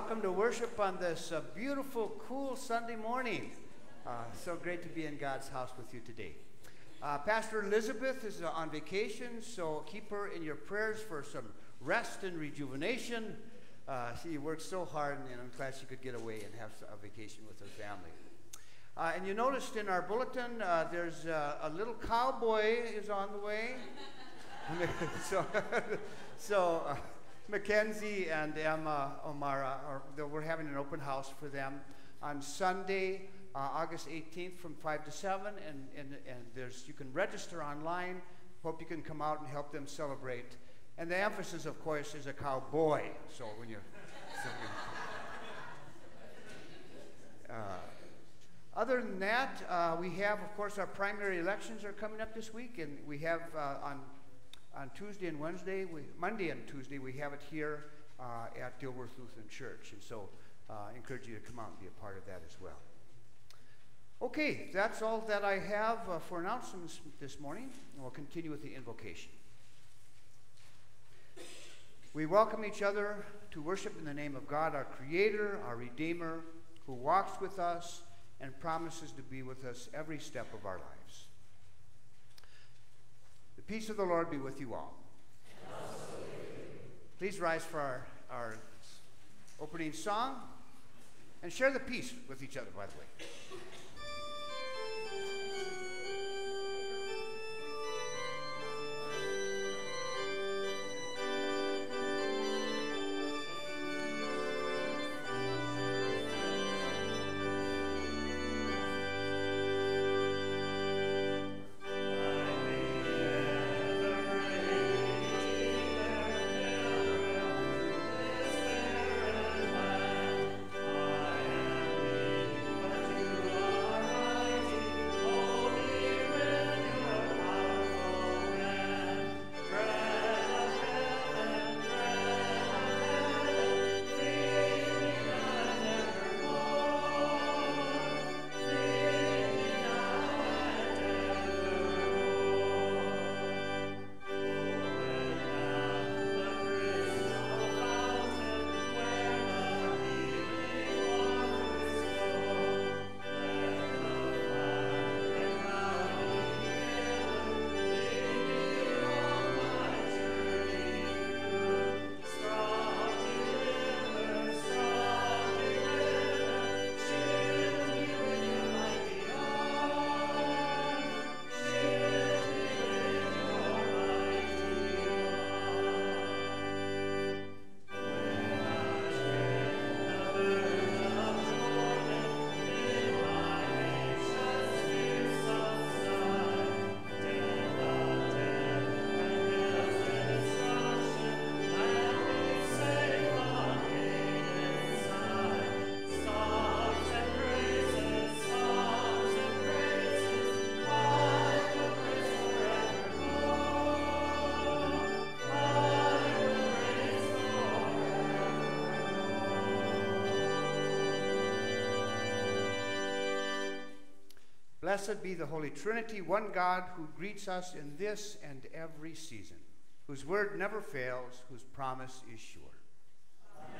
welcome to worship on this uh, beautiful, cool Sunday morning. Uh, so great to be in God's house with you today. Uh, Pastor Elizabeth is uh, on vacation, so keep her in your prayers for some rest and rejuvenation. Uh, she worked so hard, and I'm glad she could get away and have a vacation with her family. Uh, and you noticed in our bulletin, there's a little cowboy is on the way. so, so Mackenzie and Emma O'Mara, are, we're having an open house for them on Sunday, uh, August 18th from 5 to 7. And, and, and there's, you can register online. Hope you can come out and help them celebrate. And the emphasis, of course, is a cowboy. So when you. So uh, other than that, uh, we have, of course, our primary elections are coming up this week, and we have uh, on on Tuesday and Wednesday, we, Monday and Tuesday, we have it here uh, at Dilworth Lutheran Church. And so uh, I encourage you to come out and be a part of that as well. Okay, that's all that I have uh, for announcements this morning. And we'll continue with the invocation. We welcome each other to worship in the name of God, our Creator, our Redeemer, who walks with us and promises to be with us every step of our lives. Peace of the Lord be with you all. Please rise for our, our opening song and share the peace with each other, by the way. Blessed be the Holy Trinity, one God who greets us in this and every season, whose word never fails, whose promise is sure. Amen.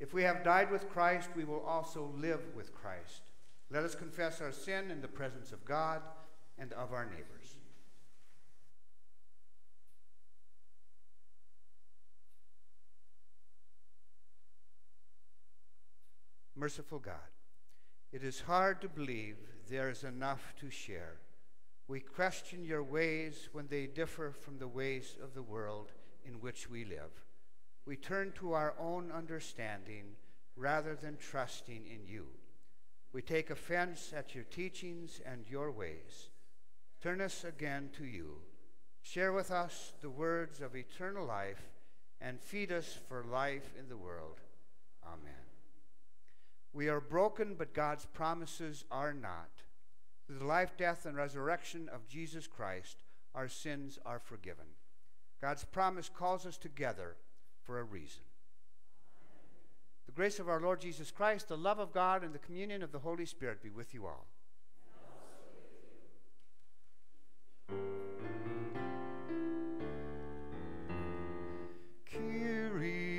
If we have died with Christ, we will also live with Christ. Let us confess our sin in the presence of God and of our neighbors. Merciful God, it is hard to believe there is enough to share. We question your ways when they differ from the ways of the world in which we live. We turn to our own understanding rather than trusting in you. We take offense at your teachings and your ways. Turn us again to you. Share with us the words of eternal life and feed us for life in the world. Amen. We are broken, but God's promises are not. Through the life, death, and resurrection of Jesus Christ, our sins are forgiven. God's promise calls us together for a reason. The grace of our Lord Jesus Christ, the love of God, and the communion of the Holy Spirit be with you all. Kyrie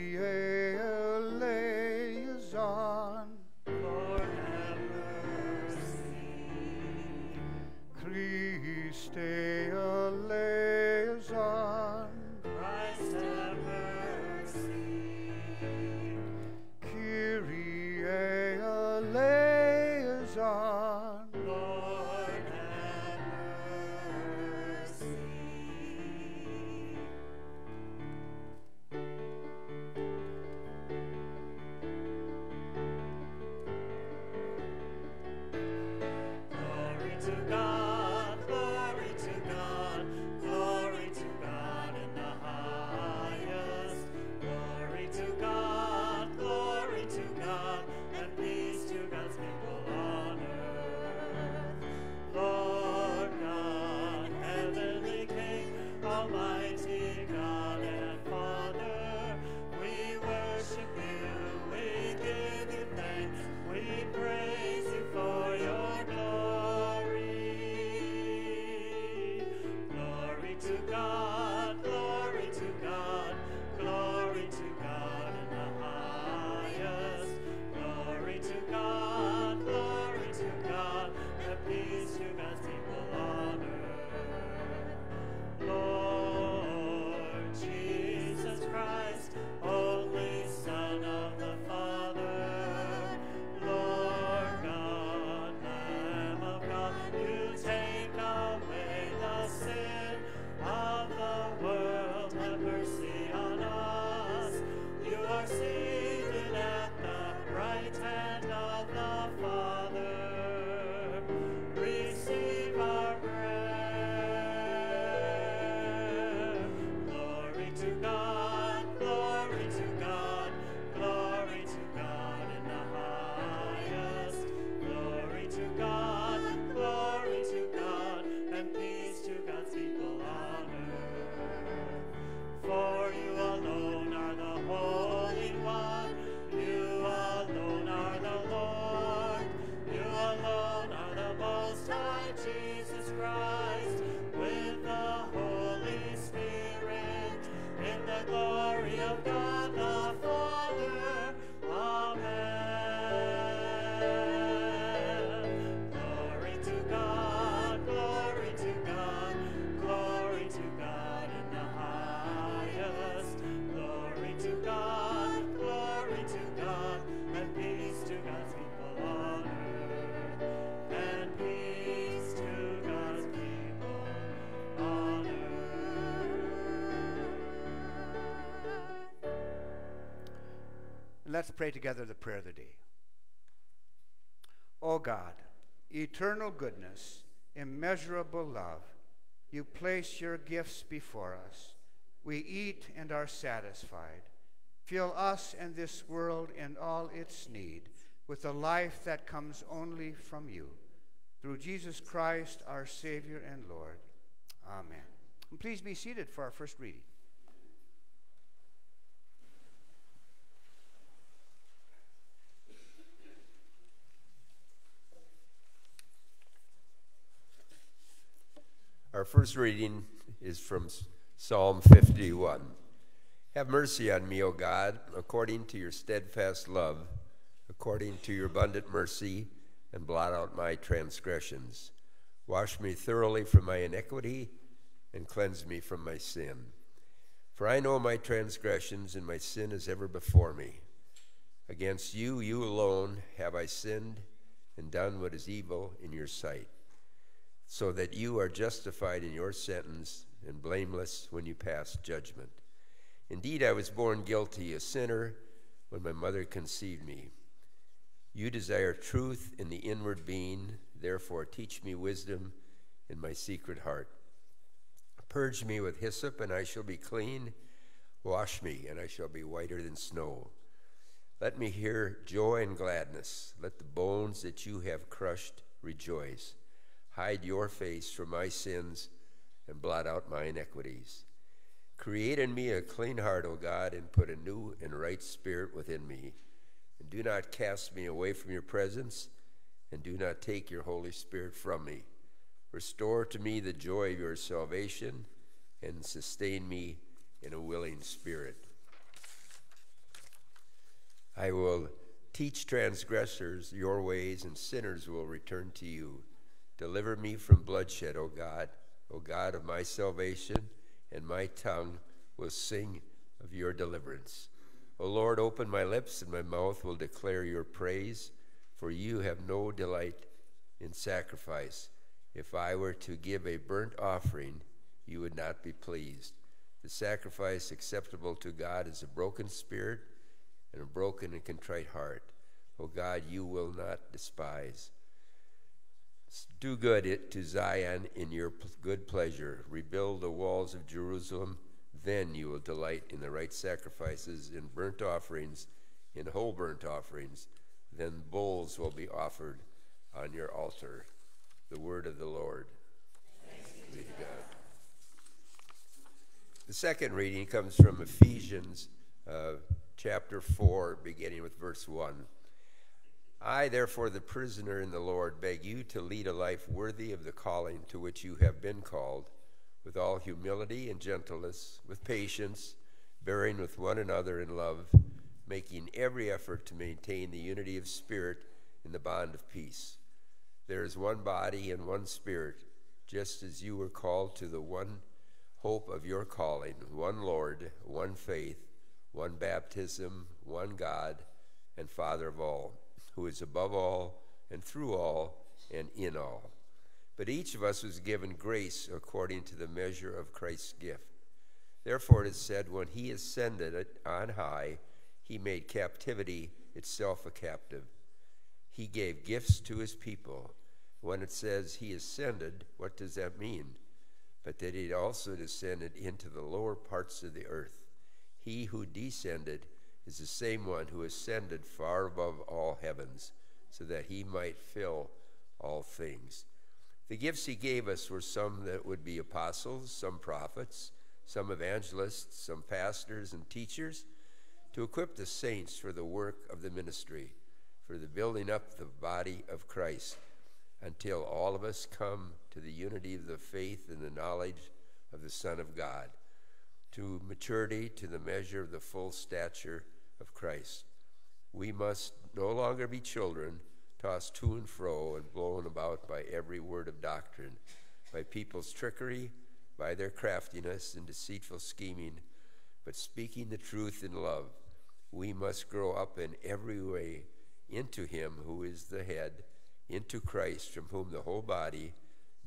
let's pray together the prayer of the day. O oh God, eternal goodness, immeasurable love, you place your gifts before us. We eat and are satisfied. Fill us and this world and all its need with the life that comes only from you. Through Jesus Christ, our Savior and Lord. Amen. And please be seated for our first reading. Our first reading is from Psalm 51. Have mercy on me, O God, according to your steadfast love, according to your abundant mercy, and blot out my transgressions. Wash me thoroughly from my iniquity, and cleanse me from my sin. For I know my transgressions, and my sin is ever before me. Against you, you alone, have I sinned and done what is evil in your sight so that you are justified in your sentence and blameless when you pass judgment. Indeed, I was born guilty, a sinner, when my mother conceived me. You desire truth in the inward being, therefore teach me wisdom in my secret heart. Purge me with hyssop, and I shall be clean. Wash me, and I shall be whiter than snow. Let me hear joy and gladness. Let the bones that you have crushed rejoice. Hide your face from my sins and blot out my iniquities. Create in me a clean heart, O God, and put a new and right spirit within me. And do not cast me away from your presence, and do not take your Holy Spirit from me. Restore to me the joy of your salvation, and sustain me in a willing spirit. I will teach transgressors your ways, and sinners will return to you. Deliver me from bloodshed, O God, O God of my salvation, and my tongue will sing of your deliverance. O Lord, open my lips, and my mouth will declare your praise, for you have no delight in sacrifice. If I were to give a burnt offering, you would not be pleased. The sacrifice acceptable to God is a broken spirit and a broken and contrite heart. O God, you will not despise. Do good it to Zion in your good pleasure. Rebuild the walls of Jerusalem. Then you will delight in the right sacrifices, in burnt offerings, in whole burnt offerings. Then bulls will be offered on your altar. The word of the Lord. Be to God. The second reading comes from Ephesians uh, chapter 4, beginning with verse 1. I, therefore, the prisoner in the Lord, beg you to lead a life worthy of the calling to which you have been called, with all humility and gentleness, with patience, bearing with one another in love, making every effort to maintain the unity of spirit in the bond of peace. There is one body and one spirit, just as you were called to the one hope of your calling, one Lord, one faith, one baptism, one God, and Father of all who is above all and through all and in all. But each of us was given grace according to the measure of Christ's gift. Therefore it is said, when he ascended on high, he made captivity itself a captive. he gave gifts to his people. When it says he ascended, what does that mean? But that he also descended into the lower parts of the earth. He who descended is the same one who ascended far above all heavens, so that he might fill all things. The gifts he gave us were some that would be apostles, some prophets, some evangelists, some pastors and teachers, to equip the saints for the work of the ministry, for the building up the body of Christ, until all of us come to the unity of the faith and the knowledge of the Son of God, to maturity, to the measure of the full stature of Christ. We must no longer be children tossed to and fro and blown about by every word of doctrine, by people's trickery, by their craftiness and deceitful scheming, but speaking the truth in love. We must grow up in every way into Him who is the head, into Christ, from whom the whole body,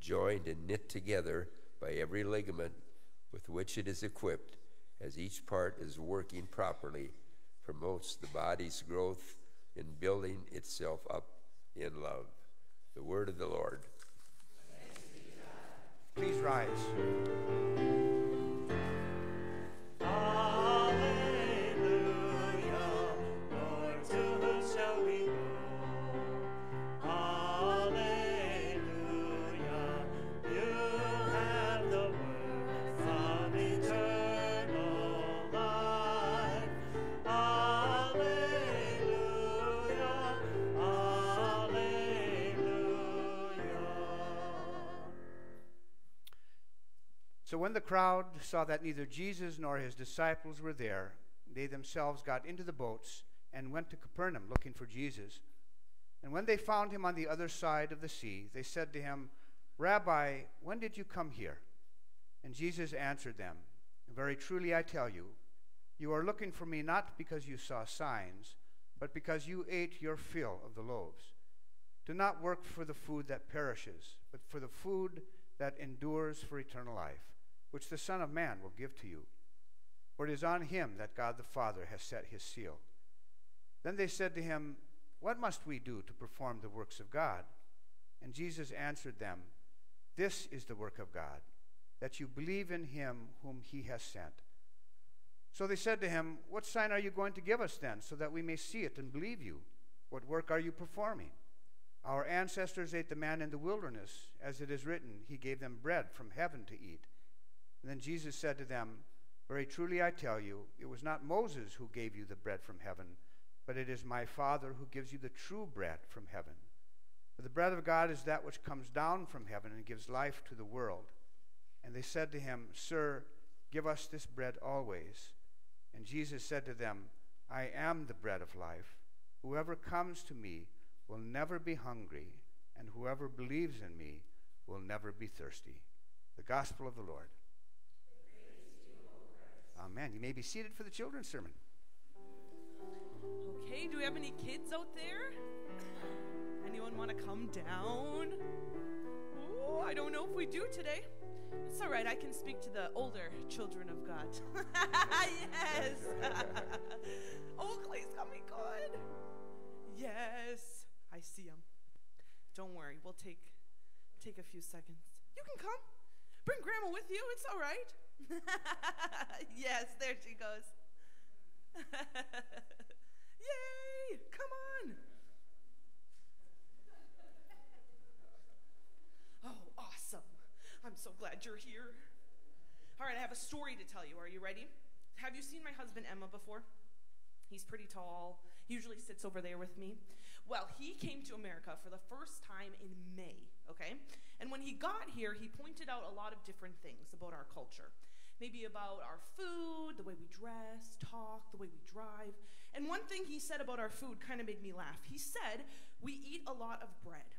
joined and knit together by every ligament with which it is equipped, as each part is working properly, promotes the body's growth in building itself up in love. The word of the Lord. Please rise. So when the crowd saw that neither Jesus nor his disciples were there, they themselves got into the boats and went to Capernaum looking for Jesus. And when they found him on the other side of the sea, they said to him, Rabbi, when did you come here? And Jesus answered them, Very truly I tell you, you are looking for me not because you saw signs, but because you ate your fill of the loaves. Do not work for the food that perishes, but for the food that endures for eternal life which the Son of Man will give to you. For it is on him that God the Father has set his seal. Then they said to him, What must we do to perform the works of God? And Jesus answered them, This is the work of God, that you believe in him whom he has sent. So they said to him, What sign are you going to give us then, so that we may see it and believe you? What work are you performing? Our ancestors ate the man in the wilderness, as it is written, He gave them bread from heaven to eat. And then Jesus said to them, Very truly I tell you, it was not Moses who gave you the bread from heaven, but it is my Father who gives you the true bread from heaven. For the bread of God is that which comes down from heaven and gives life to the world. And they said to him, Sir, give us this bread always. And Jesus said to them, I am the bread of life. Whoever comes to me will never be hungry, and whoever believes in me will never be thirsty. The gospel of the Lord. Oh, Amen. You may be seated for the children's sermon. Okay, do we have any kids out there? Anyone want to come down? Oh, I don't know if we do today. It's all right. I can speak to the older children of God. yes. oh, Clay's coming good. Yes. I see him. Don't worry. We'll take take a few seconds. You can come. Bring grandma with you. It's all right. yes, there she goes. Yay! Come on. Oh, awesome. I'm so glad you're here. All right, I have a story to tell you. Are you ready? Have you seen my husband Emma before? He's pretty tall. Usually sits over there with me. Well, he came to America for the first time in May, okay? And when he got here, he pointed out a lot of different things about our culture maybe about our food, the way we dress, talk, the way we drive. And one thing he said about our food kind of made me laugh. He said, We eat a lot of bread.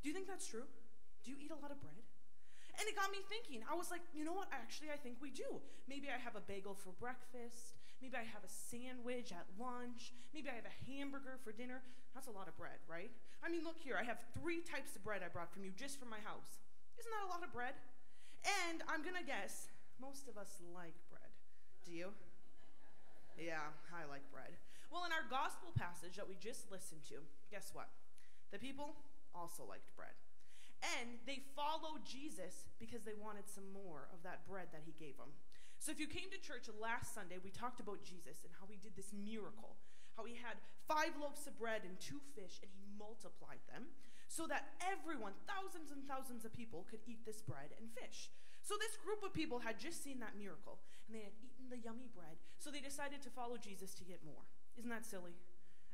Do you think that's true? Do you eat a lot of bread? And it got me thinking. I was like, you know what? Actually, I think we do. Maybe I have a bagel for breakfast. Maybe I have a sandwich at lunch. Maybe I have a hamburger for dinner. That's a lot of bread, right? I mean, look here. I have three types of bread I brought from you just from my house. Isn't that a lot of bread? And I'm to guess most of us like bread. Do you? Yeah, I like bread. Well, in our gospel passage that we just listened to, guess what? The people also liked bread. And they followed Jesus because they wanted some more of that bread that he gave them. So if you came to church last Sunday, we talked about Jesus and how he did this miracle, how he had five loaves of bread and two fish, and he multiplied them so that everyone, thousands and thousands of people, could eat this bread and fish. So this group of people had just seen that miracle, and they had eaten the yummy bread, so they decided to follow Jesus to get more. Isn't that silly?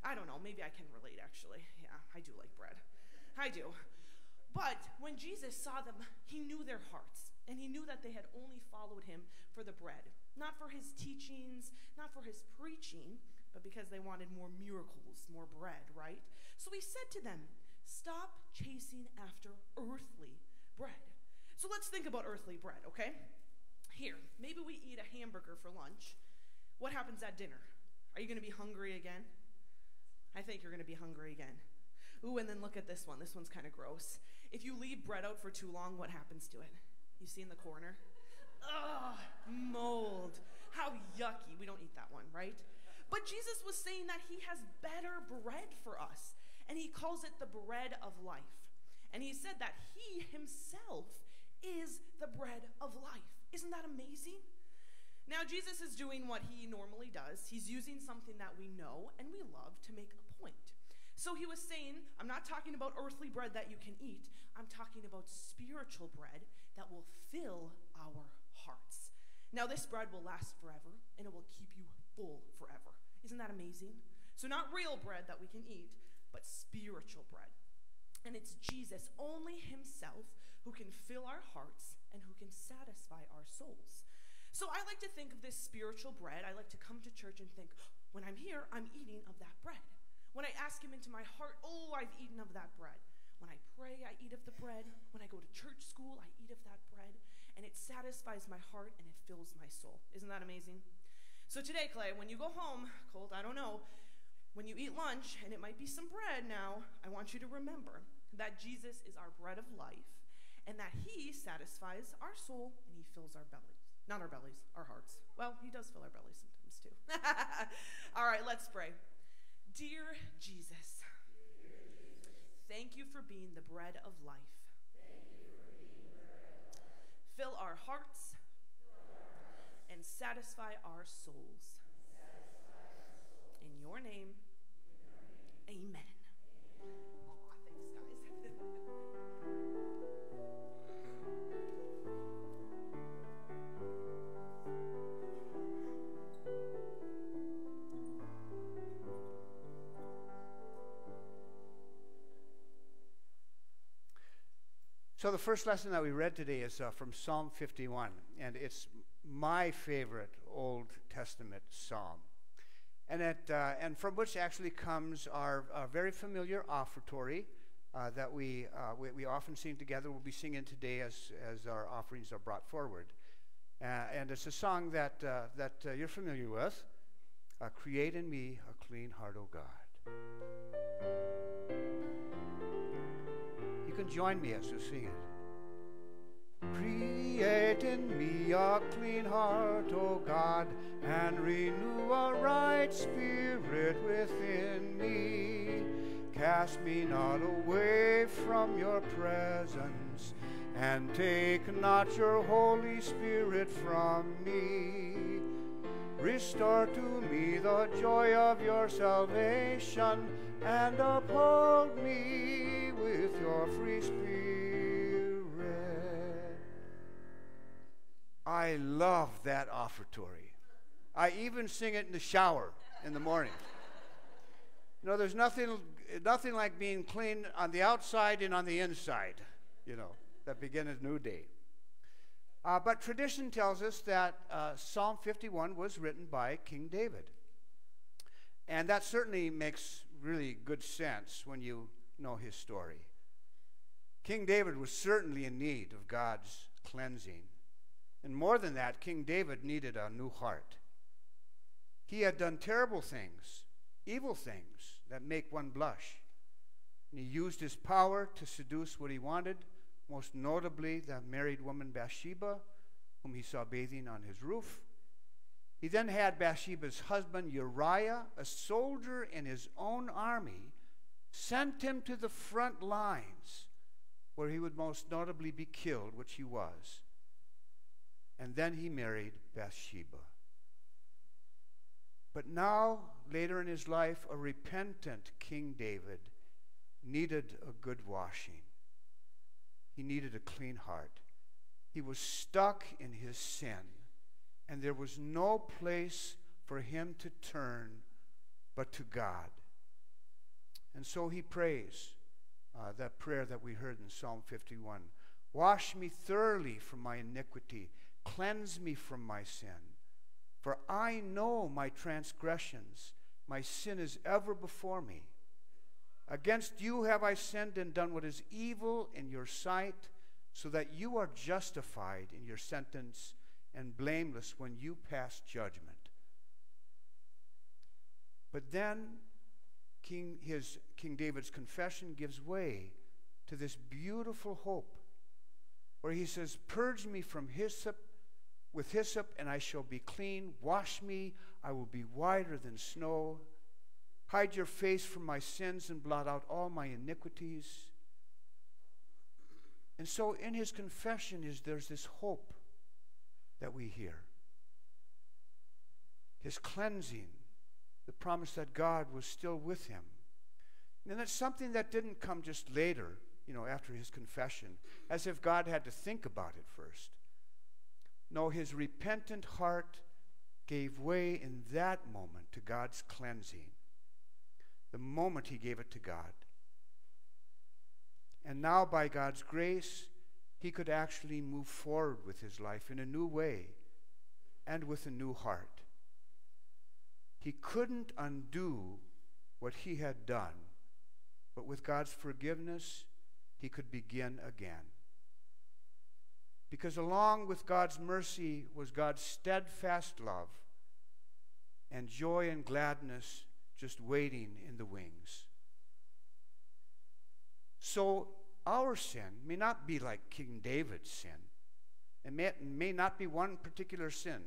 I don't know, maybe I can relate actually. Yeah, I do like bread. I do. But when Jesus saw them, he knew their hearts, and he knew that they had only followed him for the bread, not for his teachings, not for his preaching, but because they wanted more miracles, more bread, right? So he said to them, Stop chasing after earthly bread. So let's think about earthly bread, okay? Here, maybe we eat a hamburger for lunch. What happens at dinner? Are you going to be hungry again? I think you're going to be hungry again. Ooh, and then look at this one. This one's kind of gross. If you leave bread out for too long, what happens to it? You see in the corner? Ugh, mold. How yucky. We don't eat that one, right? But Jesus was saying that he has better bread for us, and he calls it the bread of life. And he said that he himself is the bread of life. Isn't that amazing? Now, Jesus is doing what he normally does. He's using something that we know and we love to make a point. So he was saying, I'm not talking about earthly bread that you can eat, I'm talking about spiritual bread that will fill our hearts. Now, this bread will last forever and it will keep you full forever. Isn't that amazing? So, not real bread that we can eat, but spiritual bread. And it's Jesus, only Himself, who can fill our hearts and who can satisfy our souls. So I like to think of this spiritual bread. I like to come to church and think, when I'm here, I'm eating of that bread. When I ask Him into my heart, oh, I've eaten of that bread. When I pray, I eat of the bread. When I go to church school, I eat of that bread. And it satisfies my heart and it fills my soul. Isn't that amazing? So today, Clay, when you go home, cold, I don't know, when you eat lunch, and it might be some bread now, I want you to remember that Jesus is our bread of life and that he satisfies our soul and he fills our bellies. Not our bellies, our hearts. Well, he does fill our bellies sometimes too. All right, let's pray. Dear Jesus, thank you for being the bread of life. Fill our hearts and satisfy our souls. In your name, amen. So, the first lesson that we read today is uh, from Psalm 51, and it's my favorite Old Testament psalm. And, uh, and from which actually comes our, our very familiar offertory uh, that we, uh, we, we, often sing together. We'll be singing today as, as our offerings are brought forward. Uh, and it's a song that, uh, that you're familiar with Create in me a clean heart, O God. You can join me as we sing it. Create in me a clean heart, O God, and renew a right spirit within me. Cast me not away from your presence, and take not your Holy Spirit from me. Restore to me the joy of your salvation, and uphold me with your free spirit. I love that offertory. I even sing it in the shower in the morning. You know, there's nothing, nothing like being clean on the outside and on the inside, you know, that begin a new day. Uh, but tradition tells us that uh, Psalm 51 was written by King David. And that certainly makes really good sense when you know his story. King David was certainly in need of God's cleansing. And more than that, King David needed a new heart. He had done terrible things, evil things that make one blush. And he used his power to seduce what he wanted, most notably the married woman Bathsheba, whom he saw bathing on his roof. He then had Bathsheba's husband Uriah, a soldier in his own army, sent him to the front lines where he would most notably be killed, which he was. And then he married Bathsheba. But now, later in his life, a repentant King David needed a good washing. He needed a clean heart. He was stuck in his sin, and there was no place for him to turn but to God. And so he prays uh, that prayer that we heard in Psalm 51 Wash me thoroughly from my iniquity, cleanse me from my sin. For I know my transgressions, my sin is ever before me. Against you have I sinned and done what is evil in your sight, so that you are justified in your sentence and blameless when you pass judgment. But then King, his, King David's confession gives way to this beautiful hope where he says, Purge me from hyssop with hyssop, and I shall be clean. Wash me, I will be whiter than snow. Hide your face from my sins and blot out all my iniquities. And so in his confession is there's this hope that we hear. His cleansing, the promise that God was still with him. And that's something that didn't come just later, you know, after his confession, as if God had to think about it first. No, his repentant heart gave way in that moment to God's cleansing. The moment he gave it to God. And now, by God's grace, he could actually move forward with his life in a new way and with a new heart. He couldn't undo what he had done, but with God's forgiveness, he could begin again. Because along with God's mercy was God's steadfast love and joy and gladness just waiting in the wings. So our sin may not be like King David's sin. It may, it may not be one particular sin.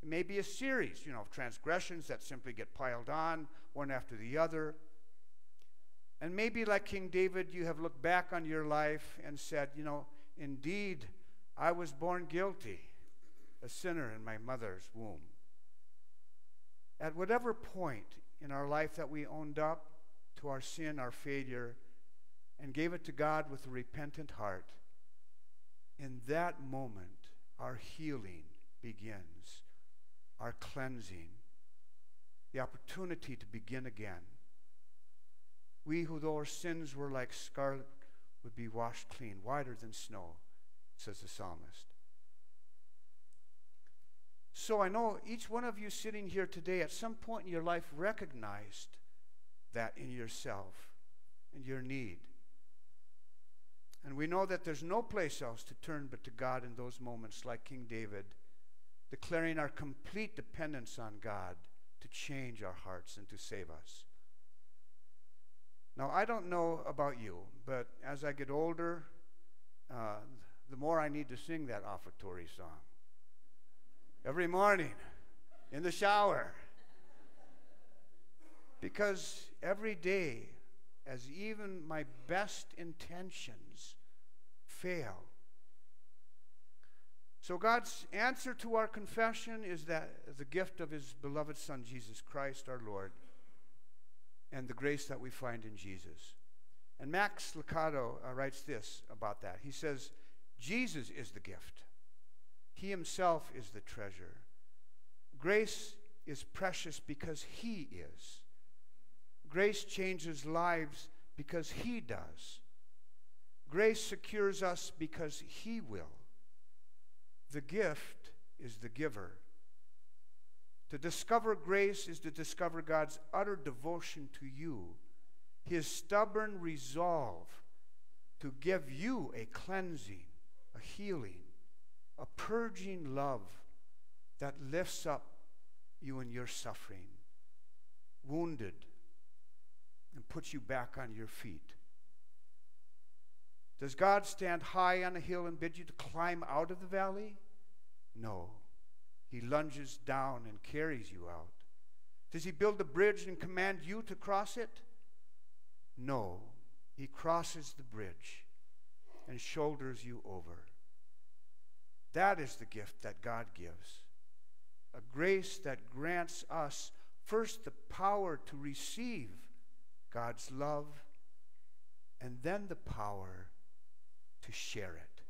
It may be a series, you know, of transgressions that simply get piled on one after the other. And maybe, like King David, you have looked back on your life and said, you know, indeed, I was born guilty, a sinner in my mother's womb. At whatever point in our life that we owned up to our sin, our failure, and gave it to God with a repentant heart, in that moment, our healing begins our cleansing, the opportunity to begin again. We who, though our sins were like scarlet, would be washed clean, whiter than snow, says the psalmist. So I know each one of you sitting here today at some point in your life recognized that in yourself and your need. And we know that there's no place else to turn but to God in those moments, like King David declaring our complete dependence on God to change our hearts and to save us. Now, I don't know about you, but as I get older, uh, the more I need to sing that offertory song. Every morning, in the shower. Because every day, as even my best intentions fail, so, God's answer to our confession is that the gift of His beloved Son, Jesus Christ, our Lord, and the grace that we find in Jesus. And Max Lucado uh, writes this about that. He says, Jesus is the gift, He Himself is the treasure. Grace is precious because He is. Grace changes lives because He does. Grace secures us because He will. The gift is the giver. To discover grace is to discover God's utter devotion to you, his stubborn resolve to give you a cleansing, a healing, a purging love that lifts up you in your suffering, wounded, and puts you back on your feet. Does God stand high on a hill and bid you to climb out of the valley? No. He lunges down and carries you out. Does he build a bridge and command you to cross it? No, he crosses the bridge and shoulders you over. That is the gift that God gives a grace that grants us first the power to receive God's love and then the power to share it.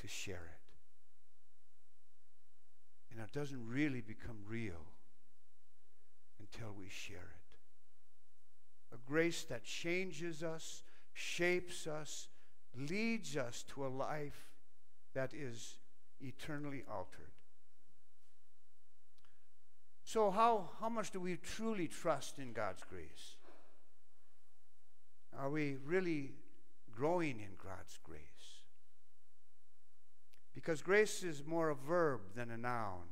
To share it. And it doesn't really become real until we share it. A grace that changes us, shapes us, leads us to a life that is eternally altered. So, how, how much do we truly trust in God's grace? Are we really growing in God's grace? Because grace is more a verb than a noun,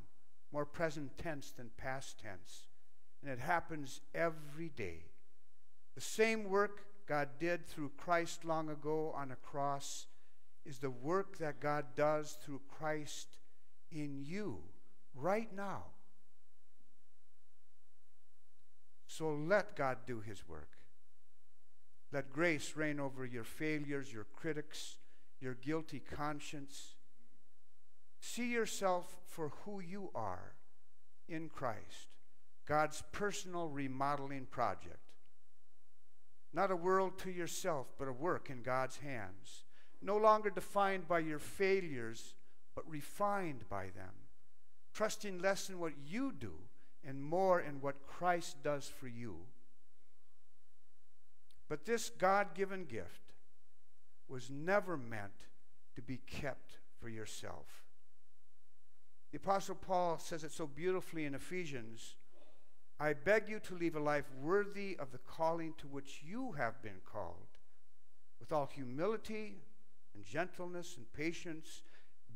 more present tense than past tense, and it happens every day. The same work God did through Christ long ago on a cross is the work that God does through Christ in you right now. So let God do his work. Let grace reign over your failures, your critics, your guilty conscience. See yourself for who you are in Christ, God's personal remodeling project. Not a world to yourself, but a work in God's hands. No longer defined by your failures, but refined by them. Trusting less in what you do and more in what Christ does for you. But this God given gift was never meant to be kept for yourself. The Apostle Paul says it so beautifully in Ephesians I beg you to leave a life worthy of the calling to which you have been called, with all humility and gentleness and patience,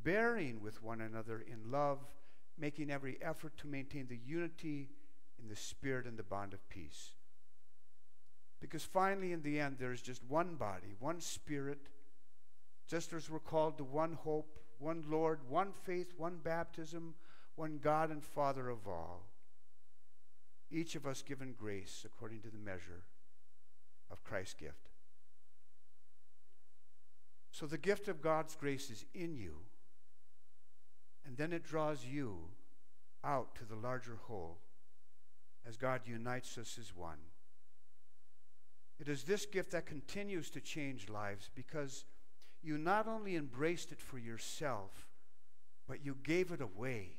bearing with one another in love making every effort to maintain the unity in the Spirit and the bond of peace. Because finally, in the end, there is just one body, one Spirit, just as we're called to one hope, one Lord, one faith, one baptism, one God and Father of all. Each of us given grace according to the measure of Christ's gift. So the gift of God's grace is in you and then it draws you out to the larger whole as God unites us as one. It is this gift that continues to change lives because you not only embraced it for yourself, but you gave it away.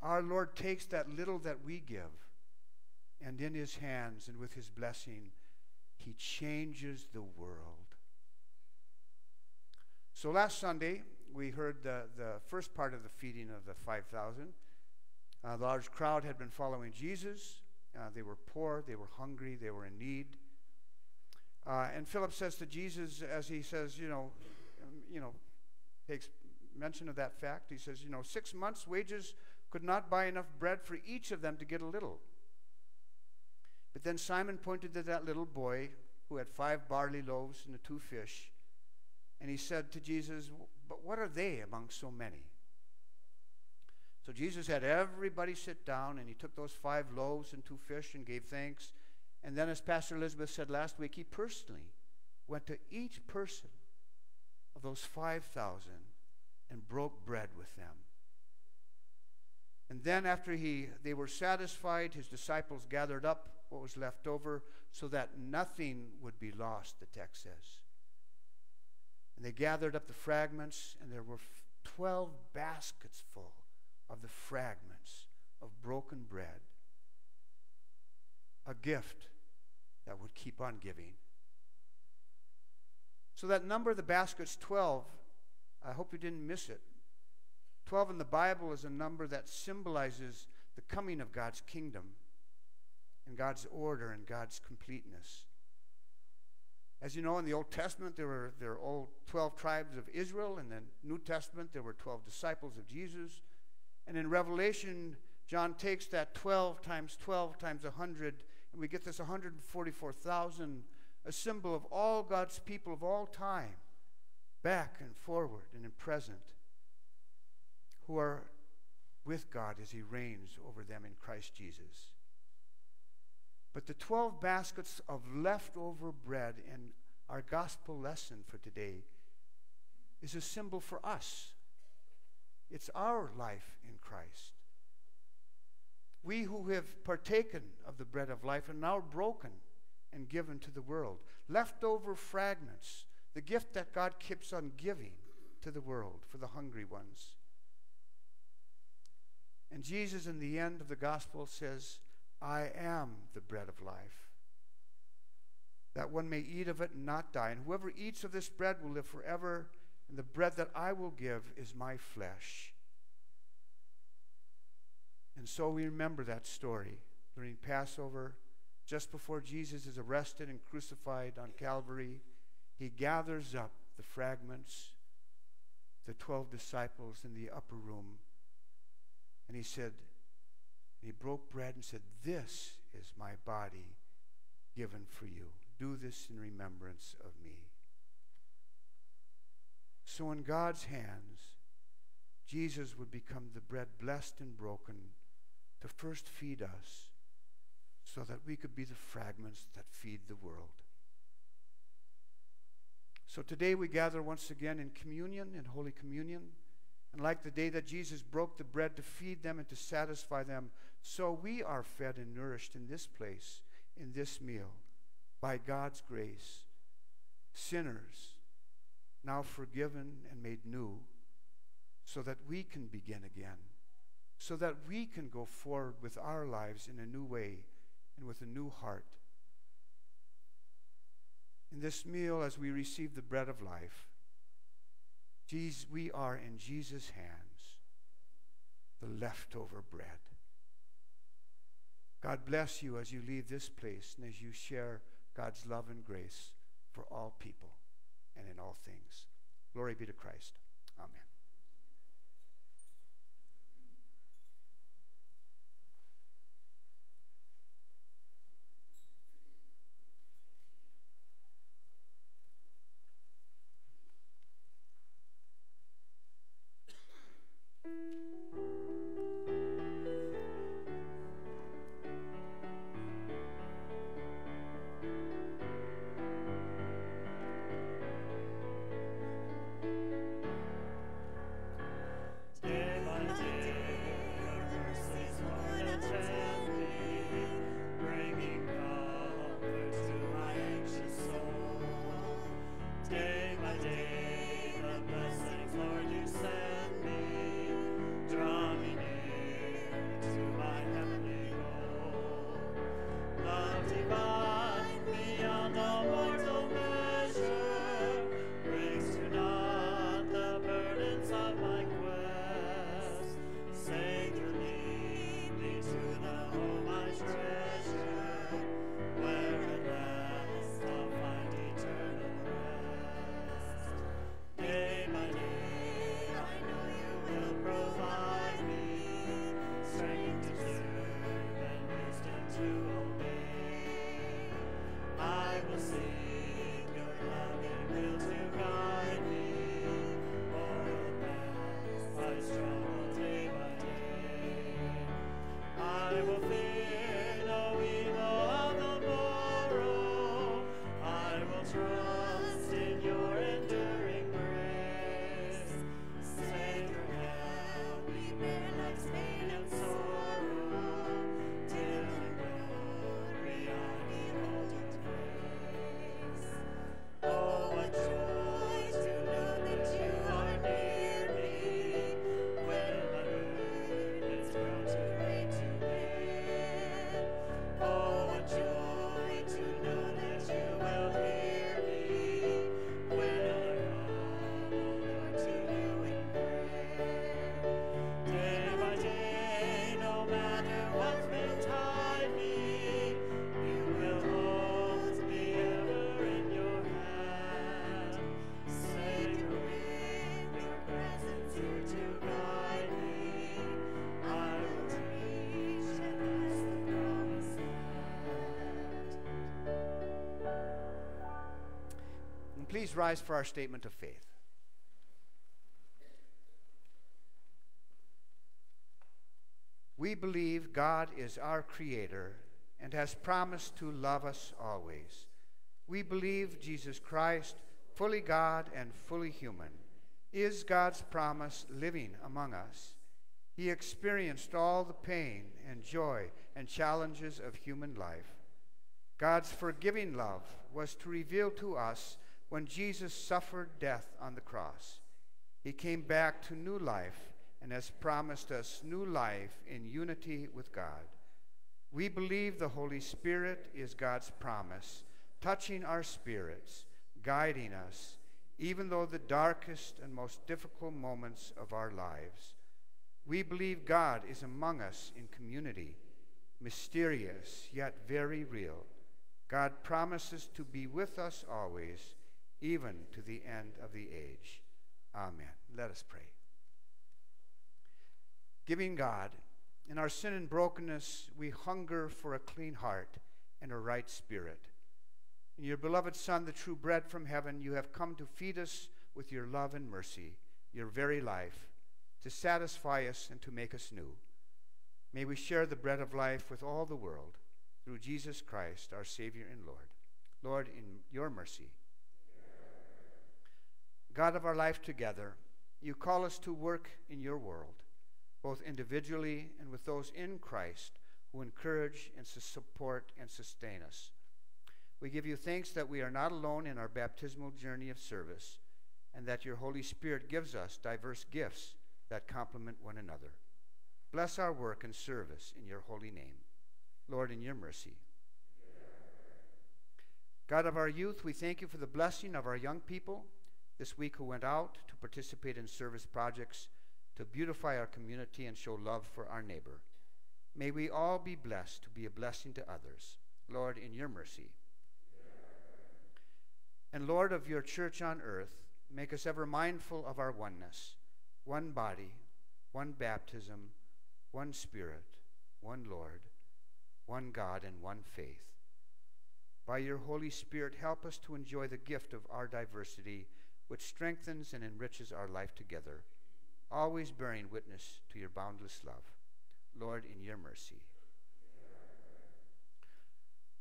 Our Lord takes that little that we give, and in his hands and with his blessing, he changes the world. So last Sunday, we heard the, the first part of the feeding of the 5,000. A large crowd had been following Jesus. Uh, they were poor, they were hungry, they were in need. Uh, and Philip says to Jesus, as he says, you know, um, you know, takes mention of that fact. He says, you know, six months' wages could not buy enough bread for each of them to get a little. But then Simon pointed to that little boy who had five barley loaves and the two fish. And he said to Jesus, But what are they among so many? So Jesus had everybody sit down, and he took those five loaves and two fish and gave thanks. And then, as Pastor Elizabeth said last week, he personally went to each person of those 5,000 and broke bread with them. And then, after he, they were satisfied, his disciples gathered up what was left over so that nothing would be lost, the text says. And they gathered up the fragments, and there were 12 baskets full of the fragments of broken bread. A gift that would keep on giving. So, that number of the baskets, 12, I hope you didn't miss it. 12 in the Bible is a number that symbolizes the coming of God's kingdom and God's order and God's completeness. As you know, in the Old Testament, there were, there were all 12 tribes of Israel. And in the New Testament, there were 12 disciples of Jesus. And in Revelation, John takes that 12 times 12 times 100, and we get this 144,000, a symbol of all God's people of all time, back and forward and in present, who are with God as He reigns over them in Christ Jesus. But the 12 baskets of leftover bread in our gospel lesson for today is a symbol for us. It's our life in Christ. We who have partaken of the bread of life are now broken and given to the world. Leftover fragments, the gift that God keeps on giving to the world for the hungry ones. And Jesus, in the end of the gospel, says, I am the bread of life, that one may eat of it and not die. And whoever eats of this bread will live forever, and the bread that I will give is my flesh. And so we remember that story during Passover, just before Jesus is arrested and crucified on Calvary. He gathers up the fragments, the 12 disciples in the upper room, and he said, he broke bread and said, This is my body given for you. Do this in remembrance of me. So, in God's hands, Jesus would become the bread blessed and broken to first feed us so that we could be the fragments that feed the world. So today we gather once again in communion, in Holy Communion. And like the day that Jesus broke the bread to feed them and to satisfy them, so we are fed and nourished in this place, in this meal, by God's grace. Sinners, now forgiven and made new, so that we can begin again so that we can go forward with our lives in a new way and with a new heart. In this meal, as we receive the bread of life, Jesus, we are in Jesus' hands, the leftover bread. God bless you as you leave this place and as you share God's love and grace for all people and in all things. Glory be to Christ. Rise for our statement of faith. We believe God is our creator and has promised to love us always. We believe Jesus Christ, fully God and fully human, is God's promise living among us. He experienced all the pain and joy and challenges of human life. God's forgiving love was to reveal to us when Jesus suffered death on the cross. He came back to new life and has promised us new life in unity with God. We believe the Holy Spirit is God's promise, touching our spirits, guiding us, even though the darkest and most difficult moments of our lives. We believe God is among us in community, mysterious yet very real. God promises to be with us always, even to the end of the age. Amen. Let us pray. Giving God, in our sin and brokenness, we hunger for a clean heart and a right spirit. In your beloved Son, the true bread from heaven, you have come to feed us with your love and mercy, your very life, to satisfy us and to make us new. May we share the bread of life with all the world through Jesus Christ, our Savior and Lord. Lord, in your mercy. God of our life together, you call us to work in your world both individually and with those in Christ who encourage and support and sustain us. We give you thanks that we are not alone in our baptismal journey of service and that your Holy Spirit gives us diverse gifts that complement one another. Bless our work and service in your holy name. Lord, in your mercy. God of our youth, we thank you for the blessing of our young people this week who went out to participate in service projects to beautify our community and show love for our neighbor. May we all be blessed to be a blessing to others. Lord, in your mercy. And Lord of your church on earth, make us ever mindful of our oneness one body, one baptism, one spirit, one Lord, one God, and one faith. By your Holy Spirit, help us to enjoy the gift of our diversity, which strengthens and enriches our life together always bearing witness to your boundless love. Lord, in your mercy.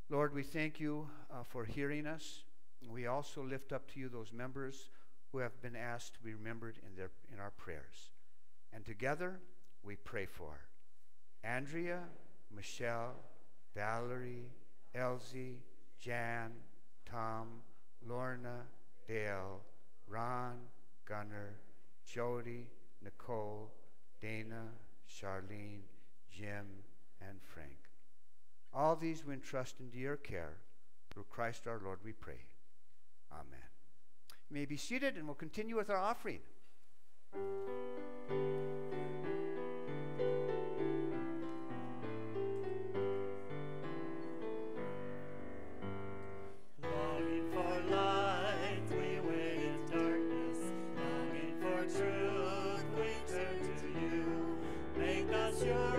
Lord, we thank you uh, for hearing us. We also lift up to you those members who have been asked to be remembered in, their, in our prayers. And together we pray for Andrea, Michelle, Valerie, Elsie, Jan, Tom, Lorna, Dale, Ron, Gunner, Jody, Nicole, Dana, Charlene, Jim, and Frank. All these we entrust into your care. Through Christ our Lord we pray. Amen. You may be seated and we'll continue with our offering. Shine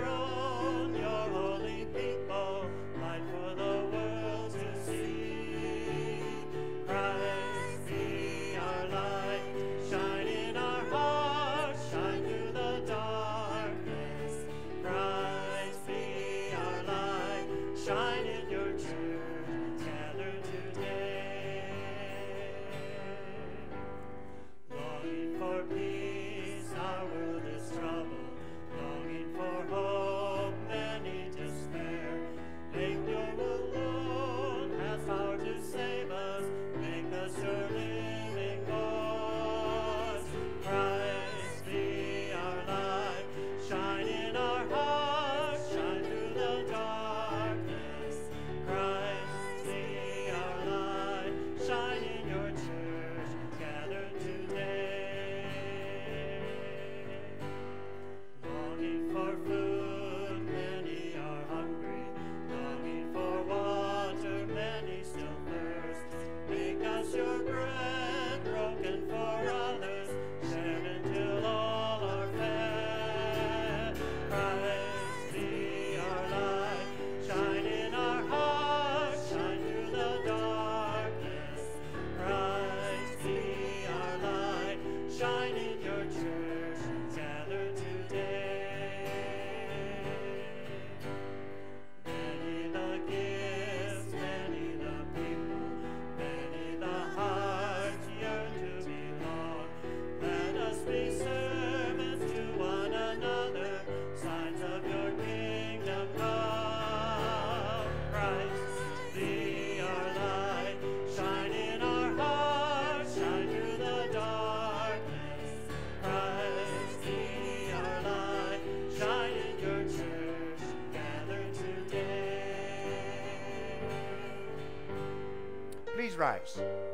rise.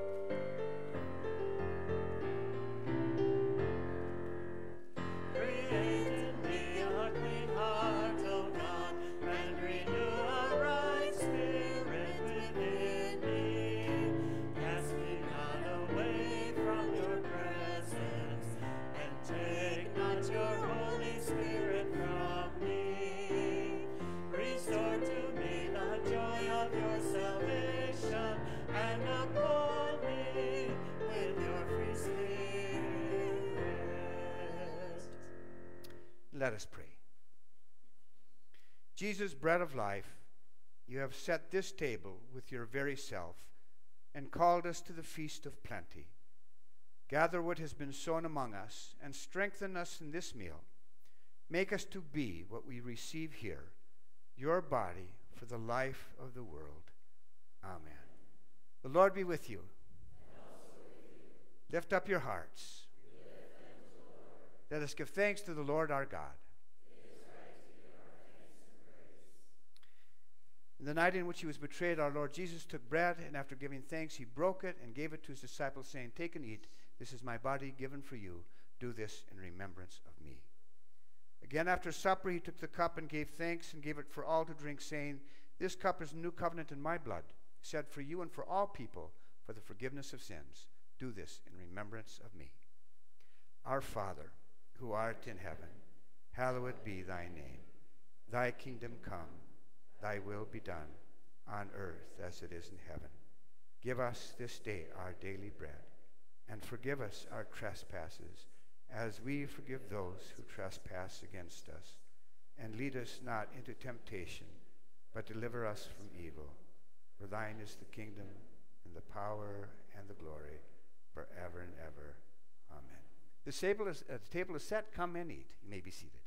Bread of life, you have set this table with your very self and called us to the feast of plenty. Gather what has been sown among us and strengthen us in this meal. Make us to be what we receive here, your body for the life of the world. Amen. The Lord be with you. Lift up your hearts. Let us give thanks to the Lord our God. In the night in which he was betrayed, our Lord Jesus took bread, and after giving thanks, he broke it and gave it to his disciples, saying, Take and eat. This is my body given for you. Do this in remembrance of me. Again, after supper, he took the cup and gave thanks and gave it for all to drink, saying, This cup is a new covenant in my blood, shed for you and for all people for the forgiveness of sins. Do this in remembrance of me. Our Father, who art in heaven, hallowed be thy name. Thy kingdom come, thy will be done, on earth as it is in heaven. Give us this day our daily bread, and forgive us our trespasses, as we forgive those who trespass against us. And lead us not into temptation, but deliver us from evil. For thine is the kingdom, and the power, and the glory, forever and ever. The table is, uh, the table is set. Come and eat. You may be seated.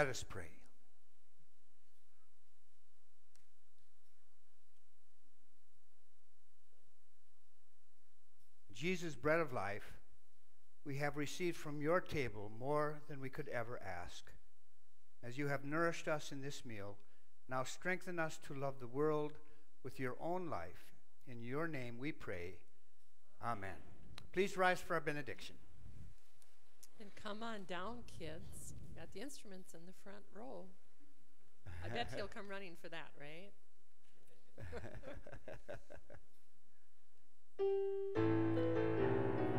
Let us pray. Jesus, bread of life, we have received from your table more than we could ever ask. As you have nourished us in this meal, now strengthen us to love the world with your own life. In your name we pray. Amen. Please rise for our benediction. And come on down, kids. Got the instruments in the front row. I bet he'll come running for that, right? Our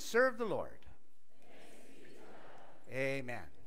serve the Lord. Amen.